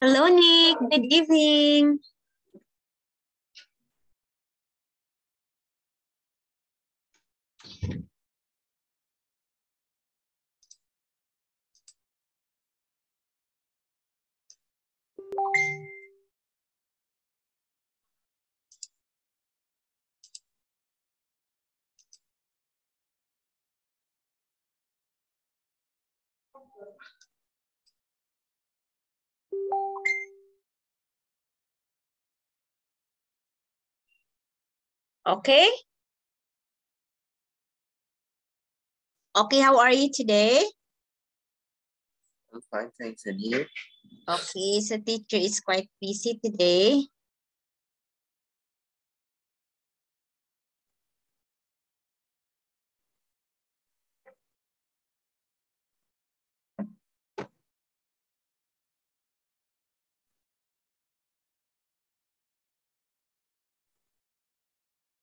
Hello, Nick. Good evening. Okay. Okay, how are you today? I'm fine, thanks. And you? Okay, so teacher is quite busy today.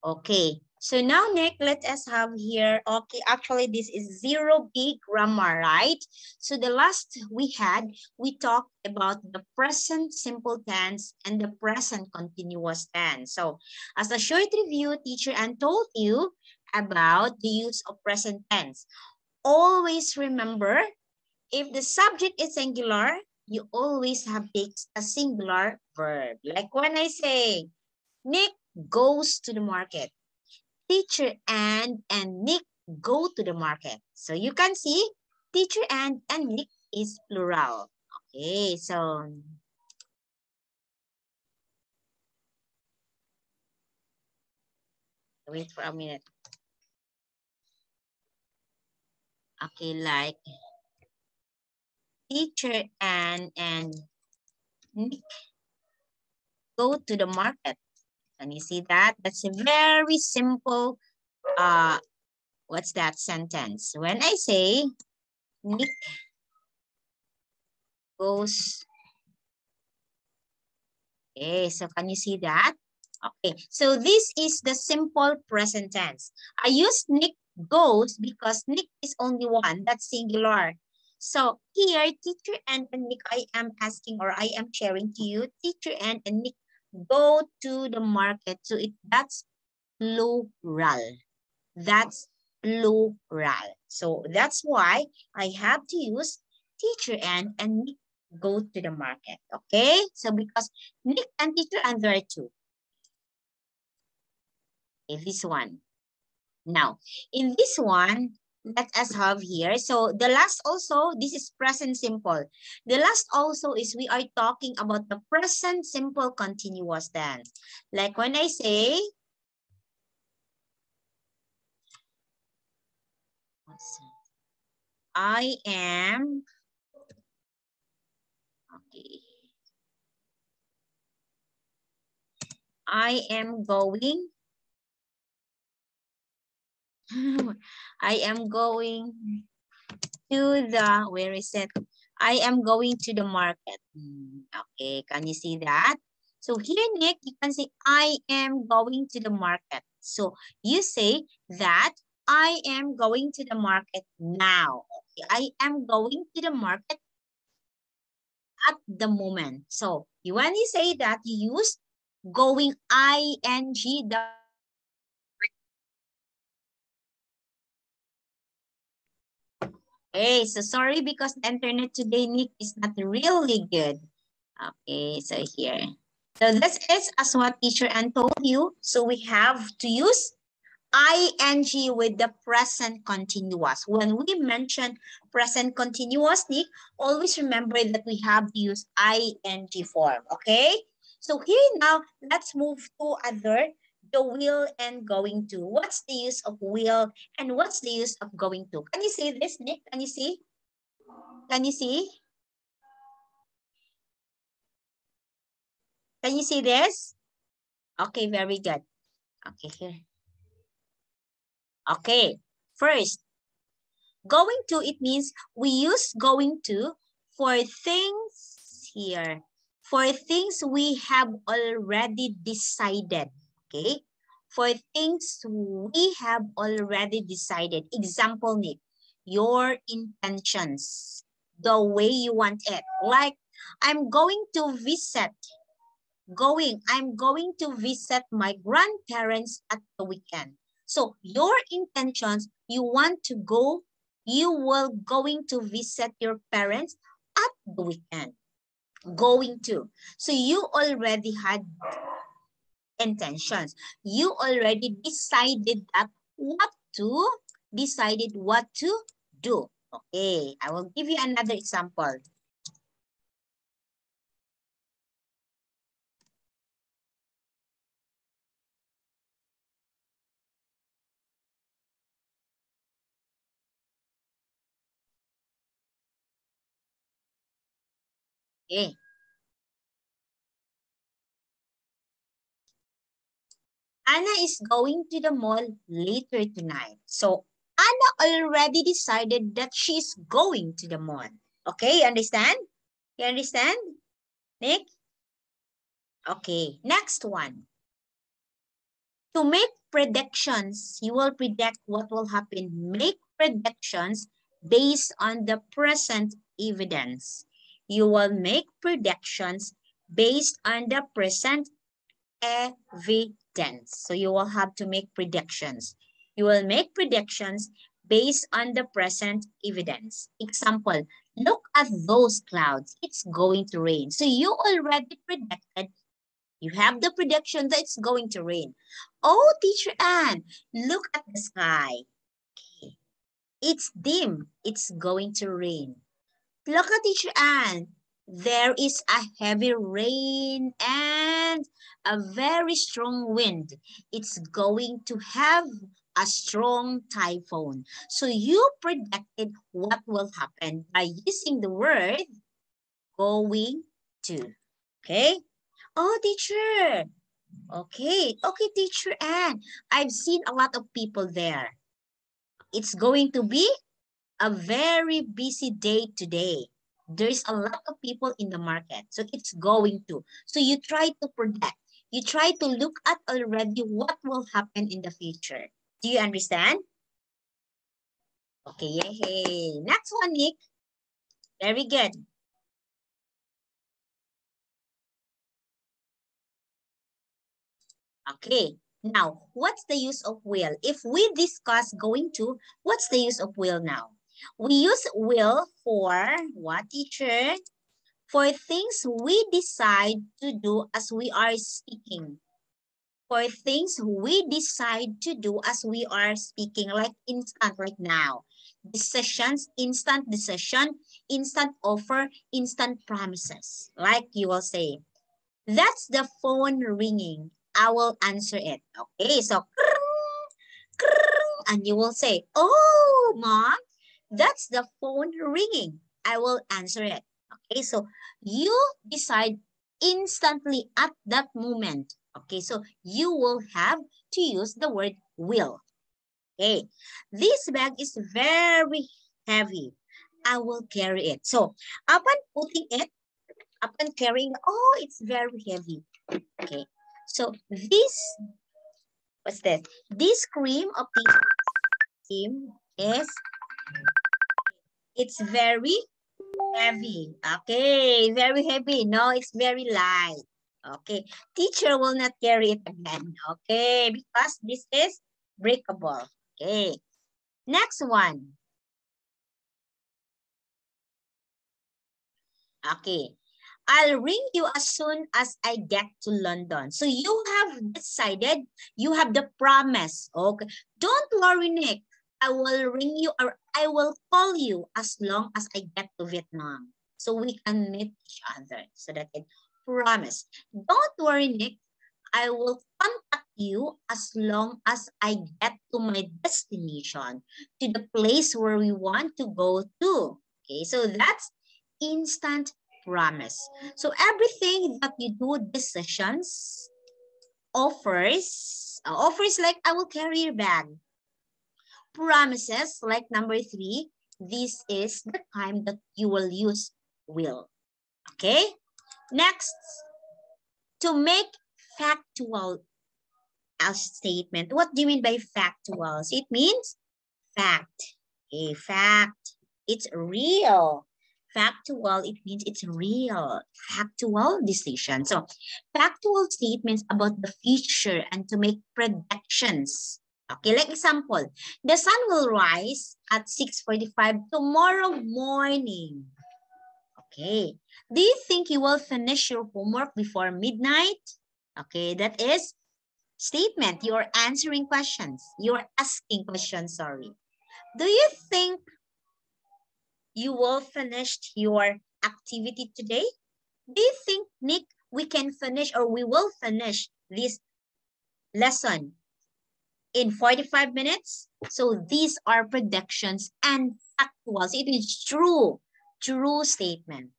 Okay, so now Nick, let us have here, okay, actually this is zero B grammar, right? So the last we had, we talked about the present simple tense and the present continuous tense. So as a short review, teacher and told you about the use of present tense. Always remember, if the subject is singular, you always have a singular verb. Like when I say, Nick goes to the market. Teacher and and Nick go to the market. So you can see teacher and and Nick is plural. Okay, so wait for a minute. Okay, like teacher and and Nick go to the market. Can you see that? That's a very simple, uh, what's that sentence? When I say Nick goes, okay, so can you see that? Okay, so this is the simple present tense. I use Nick goes because Nick is only one, that's singular. So here, teacher and Nick, I am asking or I am sharing to you, teacher and Nick go to the market. So it that's plural. That's plural. So that's why I have to use teacher and and Nick go to the market. Okay? So because Nick and teacher and there two. Okay, this one. Now, in this one, let us have here. So the last also, this is present simple. The last also is we are talking about the present simple continuous tense. Like when I say, I am, okay. I am going I am going to the, where is it? I am going to the market. Okay, can you see that? So here, Nick, you can say, I am going to the market. So you say that I am going to the market now. I am going to the market at the moment. So when you say that, you use going ing, the Okay, so sorry because the internet today, Nick, is not really good. Okay, so here. So this is as what teacher and told you. So we have to use ing with the present continuous. When we mention present continuous, Nick, always remember that we have to use ing form, okay? So here now, let's move to other the will and going to. What's the use of will and what's the use of going to? Can you see this, Nick? Can you see? Can you see? Can you see this? Okay, very good. Okay, here. Okay, first, going to, it means we use going to for things here, for things we have already decided okay? For things we have already decided. Example, Nick, your intentions, the way you want it. Like I'm going to visit. Going, I'm going to visit my grandparents at the weekend. So your intentions, you want to go, you will going to visit your parents at the weekend. Going to. So you already had intentions. You already decided that what to, decided what to do. Okay, I will give you another example. Okay. Anna is going to the mall later tonight. So Anna already decided that she's going to the mall. Okay, understand? You understand? Nick? Okay, next one. To make predictions, you will predict what will happen. Make predictions based on the present evidence. You will make predictions based on the present evidence. So you will have to make predictions. You will make predictions based on the present evidence. Example, look at those clouds. It's going to rain. So you already predicted, you have the prediction that it's going to rain. Oh, teacher Anne, look at the sky. Okay. It's dim. It's going to rain. Look at teacher Anne. There is a heavy rain and a very strong wind. It's going to have a strong typhoon. So you predicted what will happen by using the word going to. Okay? Oh, teacher. Okay. Okay, teacher Anne. I've seen a lot of people there. It's going to be a very busy day today. There's a lot of people in the market. So it's going to. So you try to predict. You try to look at already what will happen in the future. Do you understand? Okay, yay. Next one, Nick. Very good. Okay, now, what's the use of will? If we discuss going to, what's the use of will now? We use will for what, teacher? For things we decide to do as we are speaking for things we decide to do as we are speaking, like instant right now. Decisions, instant decision, instant offer, instant promises. Like you will say, that's the phone ringing. I will answer it. Okay, so and you will say, oh, mom, that's the phone ringing. I will answer it. Okay, so you decide instantly at that moment Okay, so you will have to use the word will. Okay, this bag is very heavy. I will carry it. So upon putting it, upon carrying, oh, it's very heavy. Okay, so this, what's this? This cream of this cream is, it's very heavy. Okay, very heavy. No, it's very light. Okay, teacher will not carry it again. Okay, because this is breakable. Okay, next one. Okay, I'll ring you as soon as I get to London. So you have decided, you have the promise. Okay, don't worry, Nick. I will ring you or I will call you as long as I get to Vietnam. So we can meet each other so that it promise. Don't worry, Nick. I will contact you as long as I get to my destination, to the place where we want to go to. Okay, so that's instant promise. So everything that you do, decisions, offers, uh, offers like I will carry your bag. Promises like number three, this is the time that you will use will. Okay? Next, to make factual a statement. What do you mean by factuals? It means fact. A fact. It's real. Factual, it means it's real. Factual decision. So factual statements about the future and to make predictions. Okay, like example, the sun will rise at 6.45 tomorrow morning. Okay, do you think you will finish your homework before midnight? Okay, that is statement. You're answering questions. You're asking questions, sorry. Do you think you will finish your activity today? Do you think, Nick, we can finish or we will finish this lesson in 45 minutes? So these are predictions and factuals. It is true, true statement.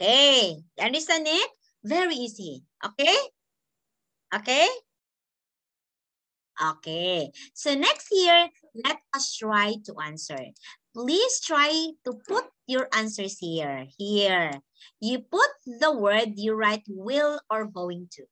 Okay, you understand it? Very easy, okay? Okay? Okay, so next here, let us try to answer. Please try to put your answers here. Here, you put the word you write will or going to.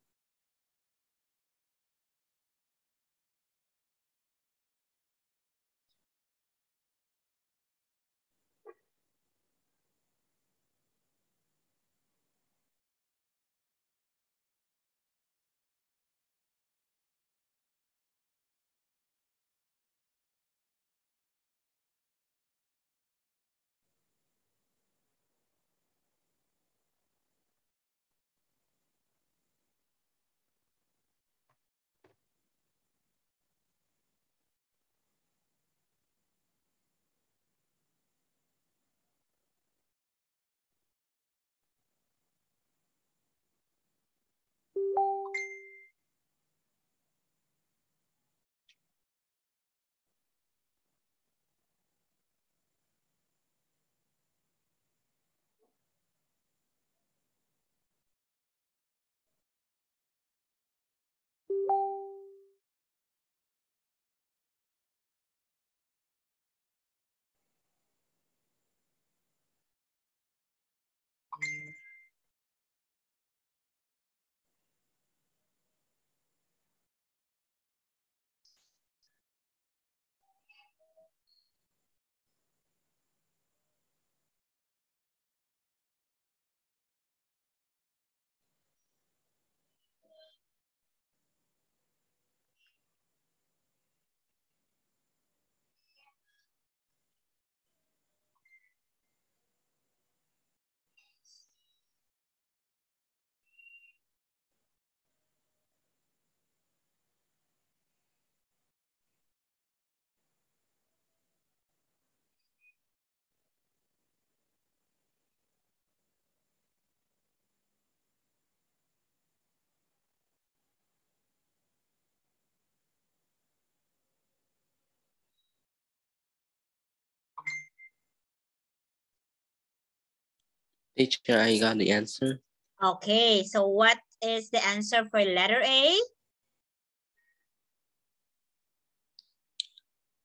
Teacher, I got the answer. Okay, so what is the answer for letter A?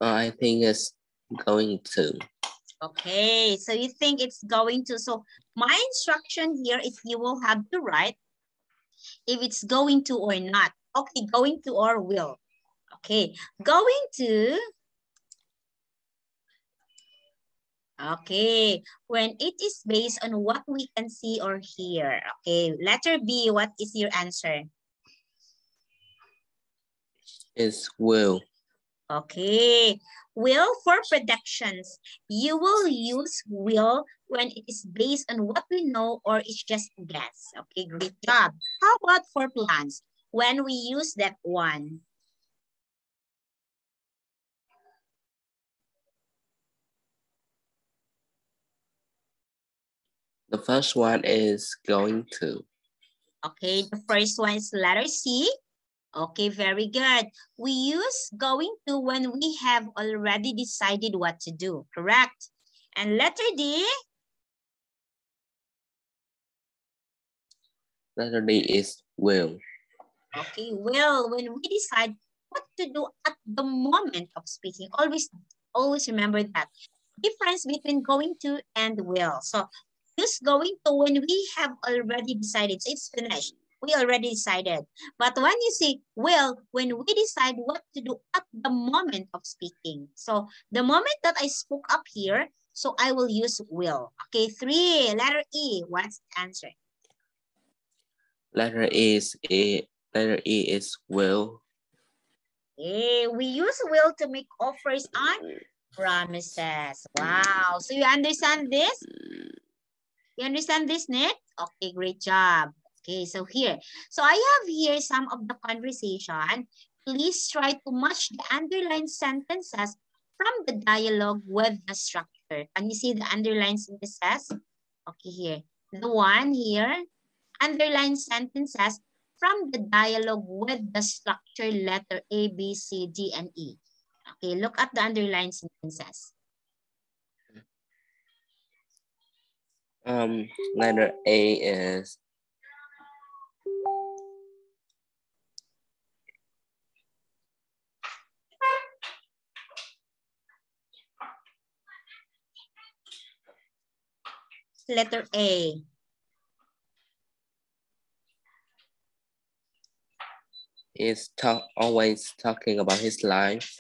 Uh, I think it's going to. Okay, so you think it's going to. So my instruction here is you will have to write if it's going to or not. Okay, going to or will. Okay, going to. Okay, when it is based on what we can see or hear. Okay, letter B, what is your answer? Is will. Okay, will for predictions. You will use will when it is based on what we know or it's just guess. Okay, great job. How about for plans? When we use that one? The first one is going to. Okay, the first one is letter C. Okay, very good. We use going to when we have already decided what to do, correct? And letter D? Letter D is will. Okay, will, when we decide what to do at the moment of speaking, always, always remember that. Difference between going to and will. So use going to when we have already decided, so it's finished we already decided. But when you say will, when we decide what to do at the moment of speaking. So the moment that I spoke up here, So I will use will. Okay, three, letter E. What's the answer? Letter E is a letter E is will. Okay, we use will to make offers on promises. Wow. So you understand this? You understand this, Nick? Okay, great job. Okay, so here. So I have here some of the conversation. Please try to match the underlined sentences from the dialogue with the structure. Can you see the underlined sentences? Okay, here. The one here, underlined sentences from the dialogue with the structure letter A, B, C, D, and E. Okay, look at the underlined sentences. Um, letter A is Letter A. is talk always talking about his life.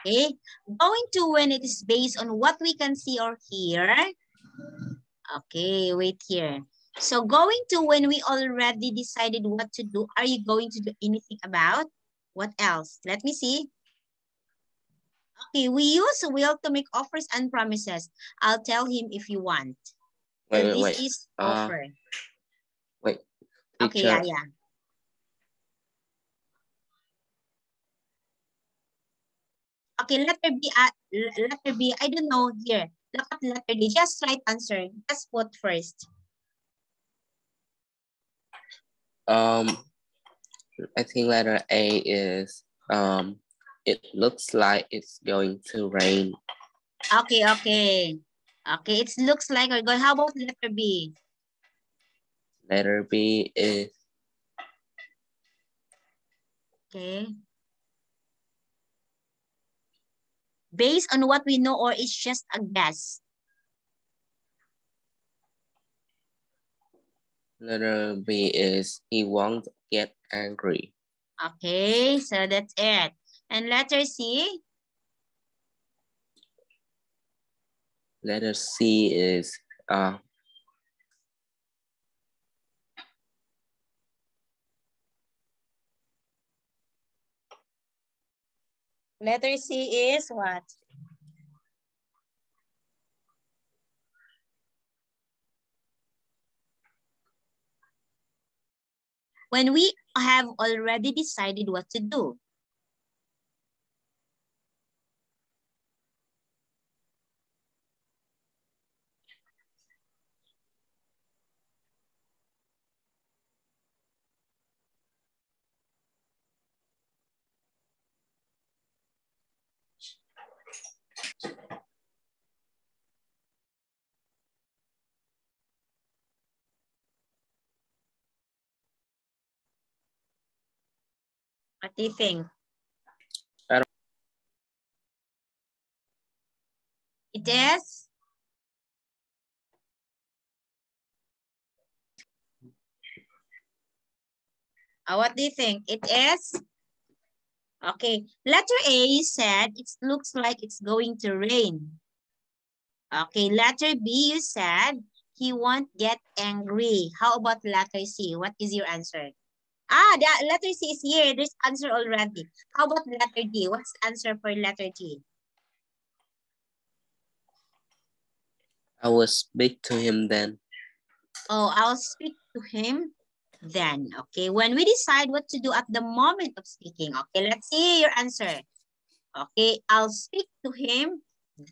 Okay, going to when it is based on what we can see or hear. Okay, wait here. So going to when we already decided what to do, are you going to do anything about? What else? Let me see. Okay, we use will to make offers and promises. I'll tell him if you want. Wait, wait, this wait. is Uh, offer. Wait. okay, yeah, yeah. Okay, letter B, uh, letter B, I don't know here. Look at letter D, just right answer. Just put first. Um, I think letter A is um. It looks like it's going to rain. Okay, okay. Okay, it looks like we're going. How about letter B? Letter B is Okay. Based on what we know or it's just a guess? letter B is he won't get angry. Okay, so that's it. And letter C? Letter C is uh Letter C is what? When we have already decided what to do. What do you think? I don't- It is? Uh, what do you think? It is? Okay. Letter A, you said it looks like it's going to rain. Okay. Letter B, you said he won't get angry. How about letter C? What is your answer? Ah, the letter C is here. There's answer already. How about letter D? What's the answer for letter D? I will speak to him then. Oh, I'll speak to him then. Okay, when we decide what to do at the moment of speaking. Okay, let's see your answer. Okay, I'll speak to him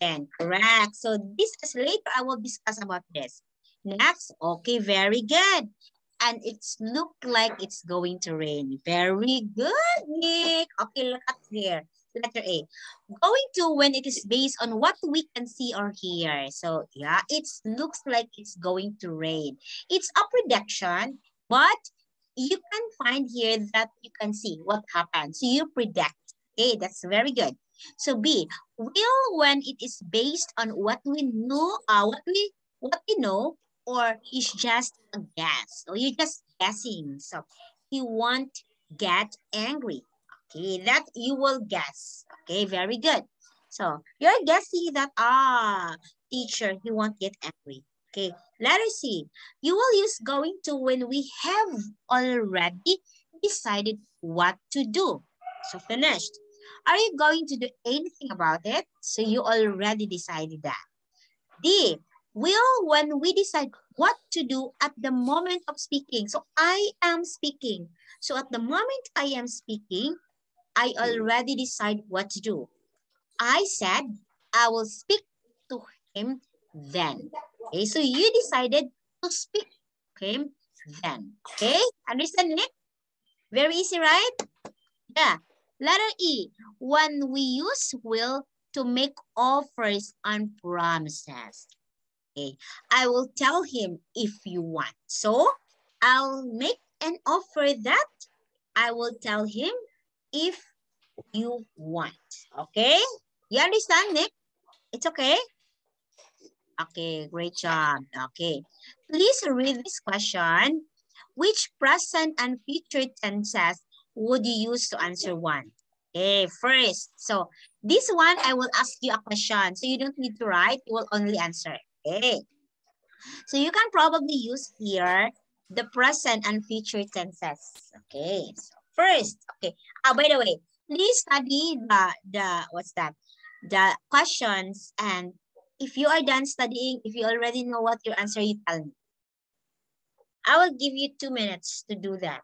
then. Correct. So this is later. I will discuss about this. Next. Okay, very good. And it's look like it's going to rain. Very good, Nick. Okay, look at here. Letter A. Going to when it is based on what we can see or hear. So yeah, it looks like it's going to rain. It's a prediction, but you can find here that you can see what happens. So you predict. Okay, that's very good. So B, will when it is based on what we know, uh, what we what we know, or is just a guess. So you're just guessing. So he won't get angry. Okay, that you will guess. Okay, very good. So you're guessing that, ah, teacher, he won't get angry. Okay, letter C. You will use going to when we have already decided what to do. So finished. Are you going to do anything about it? So you already decided that. D. Will when we decide what to do at the moment of speaking. So I am speaking. So at the moment I am speaking, I already decide what to do. I said I will speak to him then. Okay, so you decided to speak to him then. Okay, understand Nick? Very easy, right? Yeah. Letter E, when we use will to make offers and promises. I will tell him if you want. So I'll make an offer that I will tell him if you want. Okay? You understand, Nick? It's okay? Okay, great job. Okay. Please read this question. Which present and future tenses would you use to answer one? Okay, first. So this one, I will ask you a question. So you don't need to write. You will only answer. Okay. So you can probably use here the present and future tenses. Okay. So first, okay. Oh, by the way, please study the, the what's that? The questions and if you are done studying, if you already know what your answer, you tell me. I will give you two minutes to do that.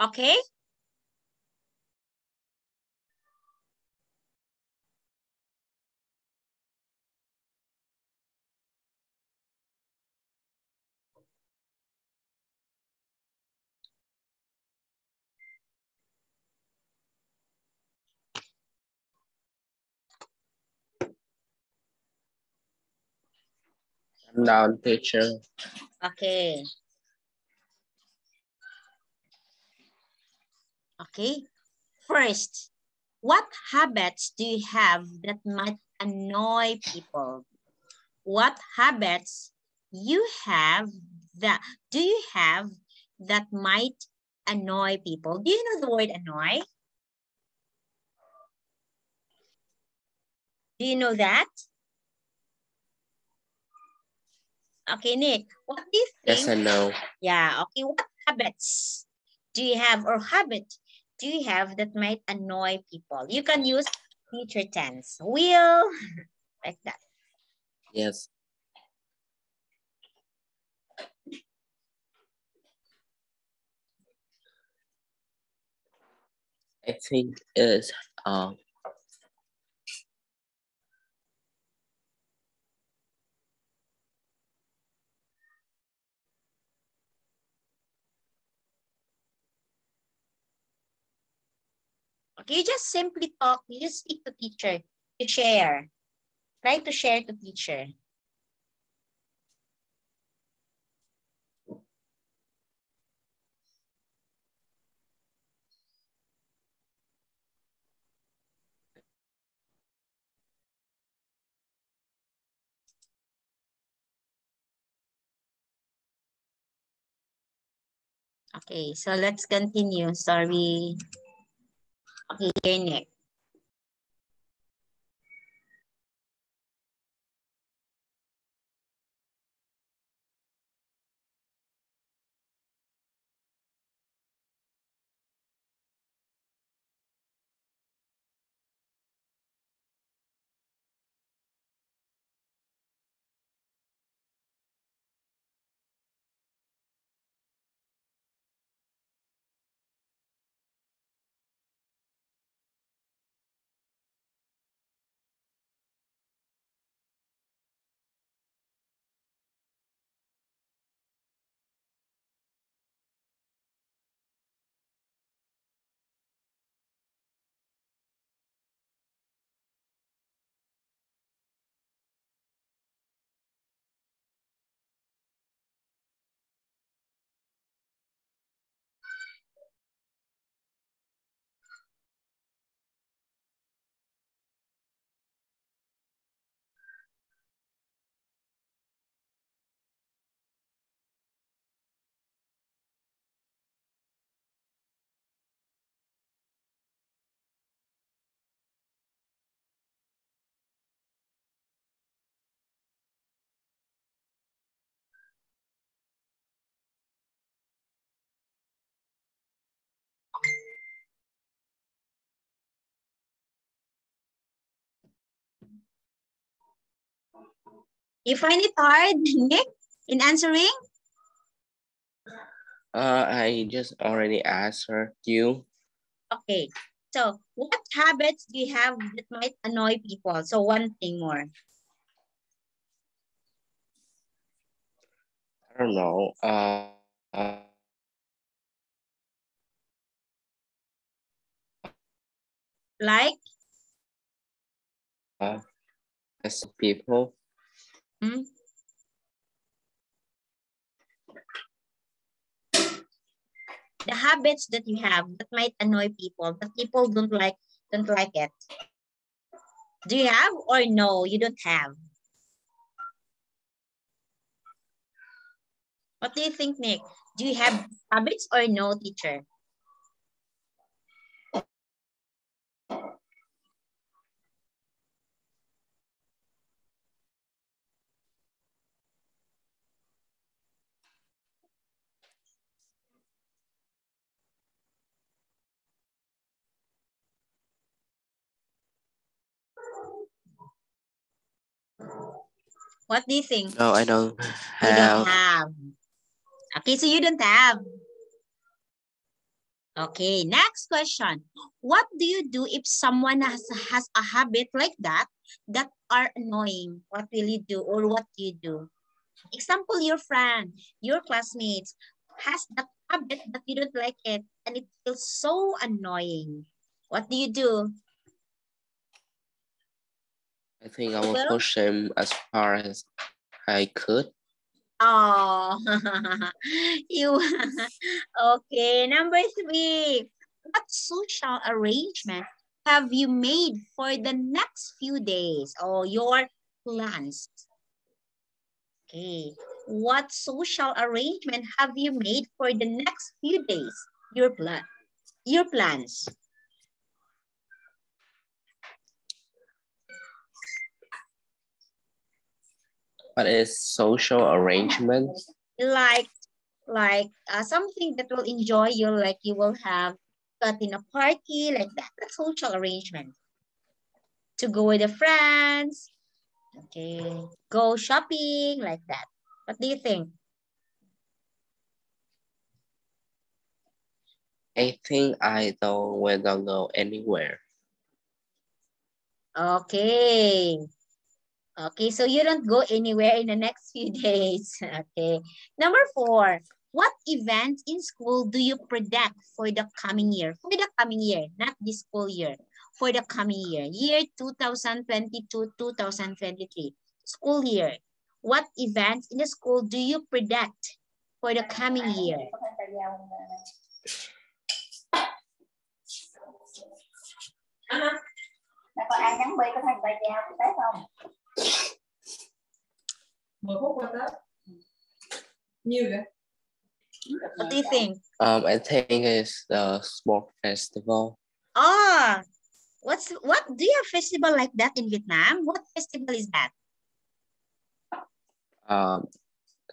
Okay? Down, teacher. Okay. Okay. First, what habits do you have that might annoy people? What habits you have that do you have that might annoy people? Do you know the word annoy? Do you know that? Okay, Nick, what do you think? Yes and no. Yeah, okay. What habits do you have or habit do you have that might annoy people? You can use future tense. Will, like that. Yes. I think is um You just simply talk, you just speak to teacher, to share. Try to share to teacher. Okay, so let's continue. Sorry. Okay, here next. You find it hard, Nick, in answering? Uh, I just already asked her. You? Okay. So, what habits do you have that might annoy people? So, one thing more. I don't know. Uh, uh like? Uh, as people. Hmm? The habits that you have that might annoy people, that people don't like don't like it. Do you have or no, you don't have? What do you think, Nick? Do you have habits or no, teacher? What do you think? No, I don't have. You don't have. Okay, so you don't have. Okay, next question. What do you do if someone has, has a habit like that that are annoying? What will you do or what do you do? Example, your friend, your classmates has that habit that you don't like it and it feels so annoying. What do you do? I think I will well, push him as far as I could. Oh, you okay. Number three, what social arrangement have you made for the next few days or your plans? Okay, what social arrangement have you made for the next few days? Your plan, your plans. What is social arrangement? Like, like uh, something that will enjoy you, like you will have got in a party, like that. That's social arrangement. To go with the friends, okay, go shopping, like that. What do you think? I think I don't want to go anywhere. Okay. Okay, so you don't go anywhere in the next few days. Okay. Number four, what events in school do you predict for the coming year? For the coming year, not this school year. For the coming year, year 2022-2023, school year. What events in the school do you predict for the coming year? Uh -huh. có ai nhắn bi có thấy tay dao không? 10 phút qua nhiều vậy What do you think? Um, I think it's the sport festival. Oh, what's what? Do you have festival like that in Vietnam? What festival is that? Um,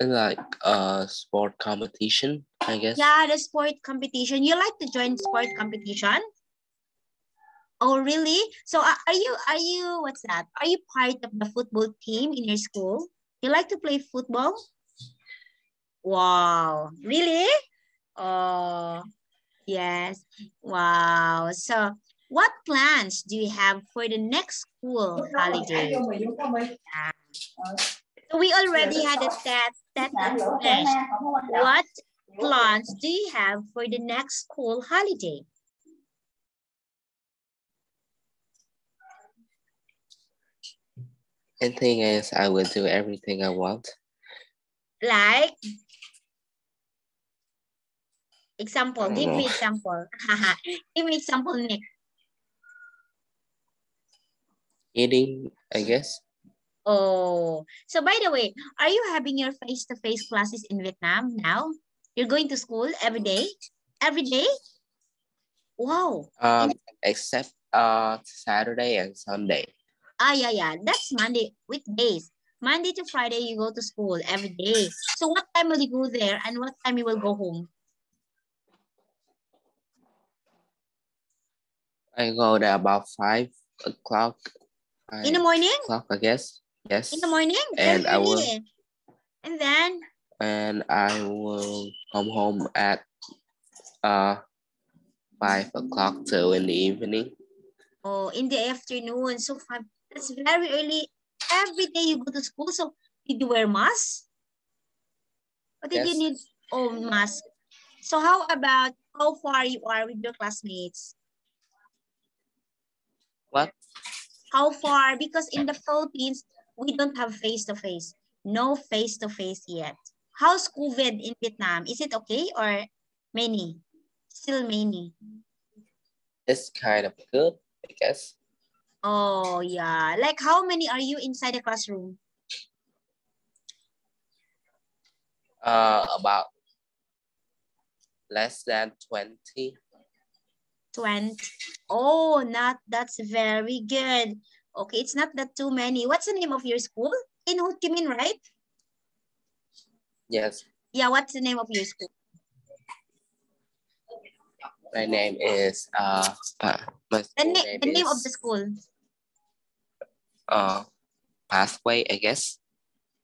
like a sport competition, I guess. Yeah, the sport competition. You like to join sport competition? Oh, really? So are you, are you, what's that? Are you part of the football team in your school? You like to play football? Wow, really? Oh, yes. Wow. So what plans do you have for the next school holiday? So we already had a test that finished. What plans do you have for the next school holiday? The thing is, I will do everything I want. Like, example, give me example. give me example, Nick. Eating, I guess. Oh, so by the way, are you having your face-to-face classes in Vietnam now? You're going to school every day? Every day? Wow. Um, except uh Saturday and Sunday. Ah, yeah, yeah. That's Monday, weekdays. Monday to Friday, you go to school every day. So what time will you go there and what time you will go home? I go there about five o'clock. In the morning? o'clock, I guess. Yes. In the morning? And I will- And then, And I will come home at uh five o'clock till in the evening. oh, in the afternoon. So five, that's very early. Every day you go to school. So did you wear mask? Or did you need oh mask? So how about how far you are with your classmates? What? How far? Because in the Philippines, we don't have face-to-face. No face-to-face yet. How's COVID in Vietnam? Is it okay or many? Still many? It's kind of good, I guess. Oh, yeah. Like how many are you inside the classroom? Uh, about less than 20. 20. Oh, not, that's very good. Okay, it's not that too many. What's the name of your school? In Ho Chi Minh, right? Yes, Yeah, what's the name of your school? my name is, uh, pa- my The, na- name the name of the school. Uh, Pathway, I guess.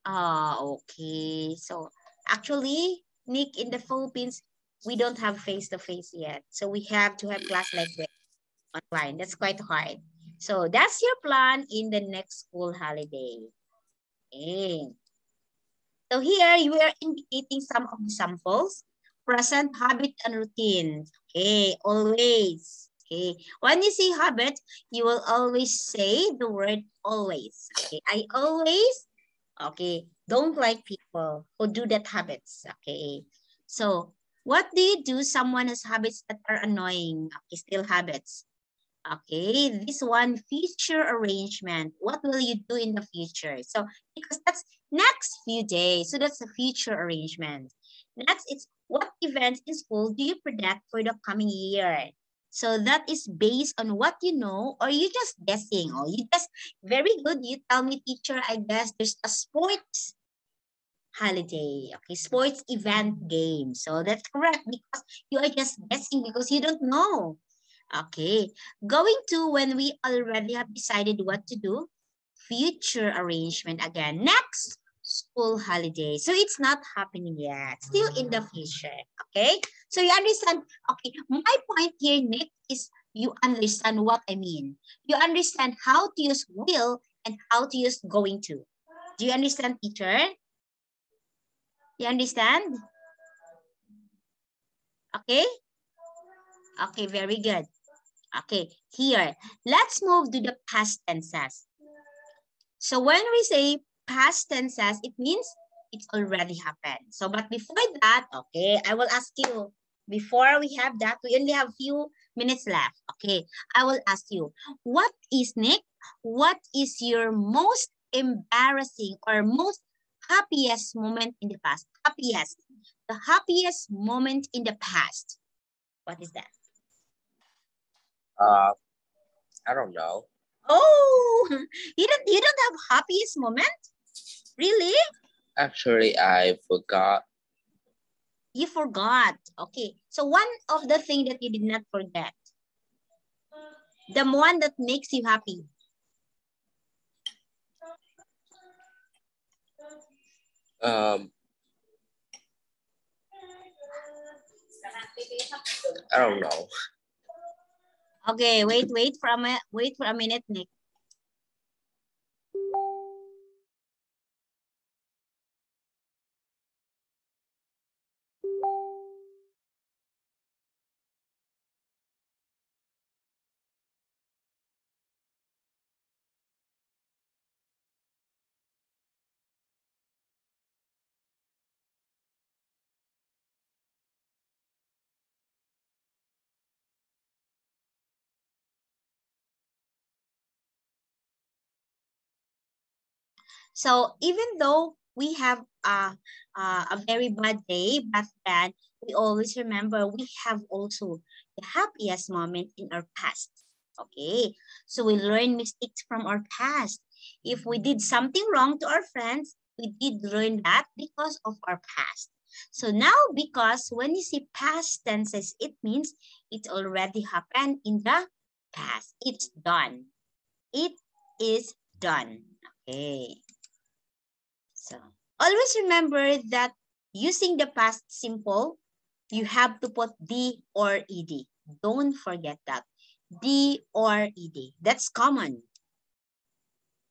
Ah, okay. So actually, Nick, in the Philippines, we don't have face-to-face yet. So we have to have class like this online. That's quite hard. So that's your plan in the next school holiday. Okay. So here you are indicating some of the samples. Present habit and routine. Okay, always. Okay, when you say habit, you will always say the word always. Okay, I always Okay, don't like people who do that habits. Okay, so what do you do? Someone has habits that are annoying. Okay, still habits. Okay, this one future arrangement. What will you do in the future? So because that's next few days. So that's a future arrangement. Next, it's what events in school do you predict for the coming year? So that is based on what you know or you just guessing or you just very good. You tell me, teacher, I guess there's a sports holiday. Okay, sports event game. So that's correct because you are just guessing because you don't know. Okay, going to when we already have decided what to do, future arrangement again. Next, school holiday. So it's not happening yet, still in the ah. future. Okay, so you understand. Okay, my point here, Nick, is you understand what I mean. You understand how to use will and how to use going to. Do you understand, teacher? You understand? Okay? Okay, very good. Okay, here, let's move to the past tenses. So when we say past tenses, it means it's already happened. So, but before that, okay, I will ask you, before we have that, we only have few minutes left. Okay, I will ask you, what is, Nick, what is your most embarrassing or most happiest moment in the past? Happiest. the happiest moment in the past. What is that? Uh, I don't know. Oh, you don't you don't have happiest moment? Really? Actually, I forgot. You forgot. Okay. So one of the thing that you did not forget. The one that makes you happy. Um, I don't know. Okay, wait, wait for a minute, wait for a minute, Nick. So even though we have a, a, very bad day back then, we always remember we have also the happiest moment in our past. Okay, so we learn mistakes from our past. If we did something wrong to our friends, we did learn that because of our past. So now, because when you see past tenses, it means it already happened in the past. It's done. It is done. Okay. Always remember that using the past simple, you have to put D or ED. Don't forget that. D or ED. That's common.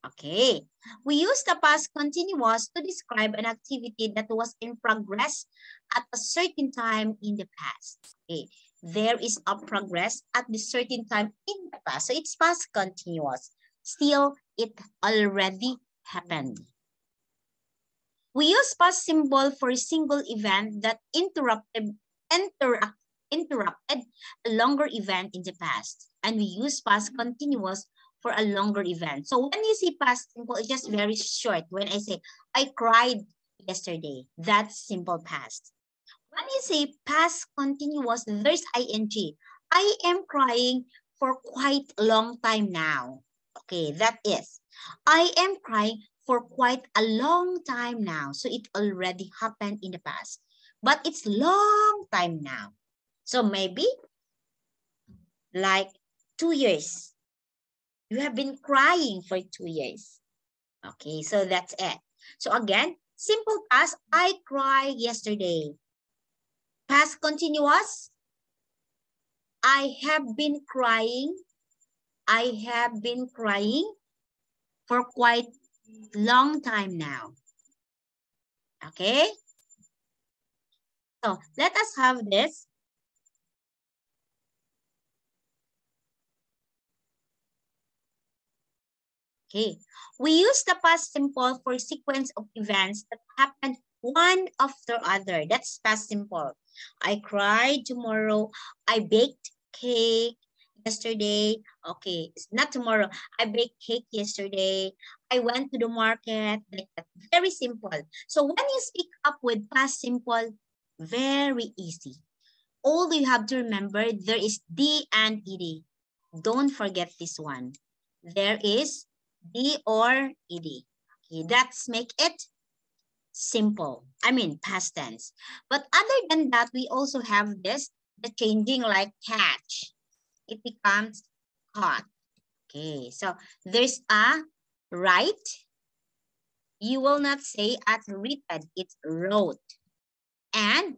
Okay. We use the past continuous to describe an activity that was in progress at a certain time in the past. Okay. There is a progress at the certain time in the past. So it's past continuous. Still, it already happened. We use past simple for a single event that interrupted, interact, interrupted a longer event in the past. And we use past continuous for a longer event. So when you see past simple, it's just very short. When I say, I cried yesterday, that's simple past. When you say past continuous, there's ing. I am crying for quite a long time now. Okay, that is. I am crying for quite a long time now. So it already happened in the past. But it's long time now. So maybe like two years. You have been crying for two years. Okay, so that's it. So again, simple past, I cried yesterday. Past continuous, I have been crying. I have been crying for quite long time now. Okay? So let us have this. Okay, we use the past simple for sequence of events that happened one after other. That's past simple. I cried tomorrow. I baked cake yesterday. Okay, it's not tomorrow. I baked cake yesterday. I went to the market. Very simple. So when you speak up with past simple, very easy. All you have to remember, there is D and ED. Don't forget this one. There is D or ED. Okay, that's make it simple. I mean, past tense. But other than that, we also have this, the changing like catch it becomes caught. Okay, so there's a write. You will not say at written, it's wrote. And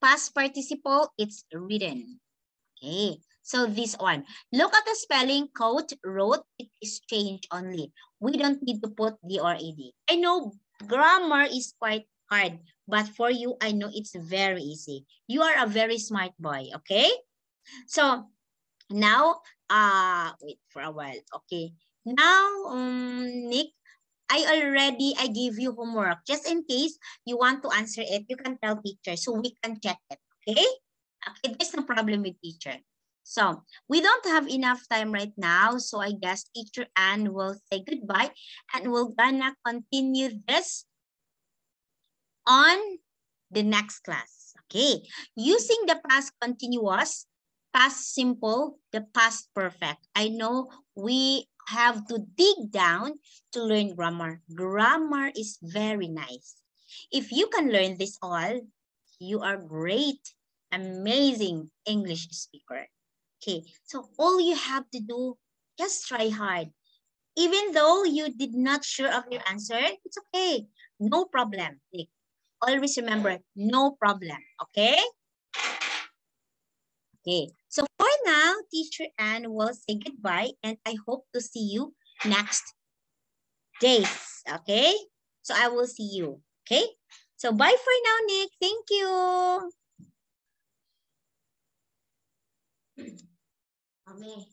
past participle, it's written. Okay, so this one. Look at the spelling code, wrote, it is changed only. We don't need to put the or ed. I know grammar is quite hard, but for you, I know it's very easy. You are a very smart boy, okay? So now, uh, wait for a while. Okay. Now, um, Nick, I already, I give you homework. Just in case you want to answer it, you can tell teacher so we can check it. Okay? Okay, there's no problem with teacher. So, we don't have enough time right now. So, I guess teacher Anne will say goodbye and we're gonna continue this on the next class. Okay, using the past continuous, past simple, the past perfect. I know we have to dig down to learn grammar. Grammar is very nice. If you can learn this all, you are great, amazing English speaker. Okay, so all you have to do, just try hard. Even though you did not sure of your answer, it's okay. No problem. Always remember, no problem, okay? Okay, so for now, teacher Anne will say goodbye and I hope to see you next days, okay? So I will see you, okay? So bye for now, Nick. Thank you. Amen.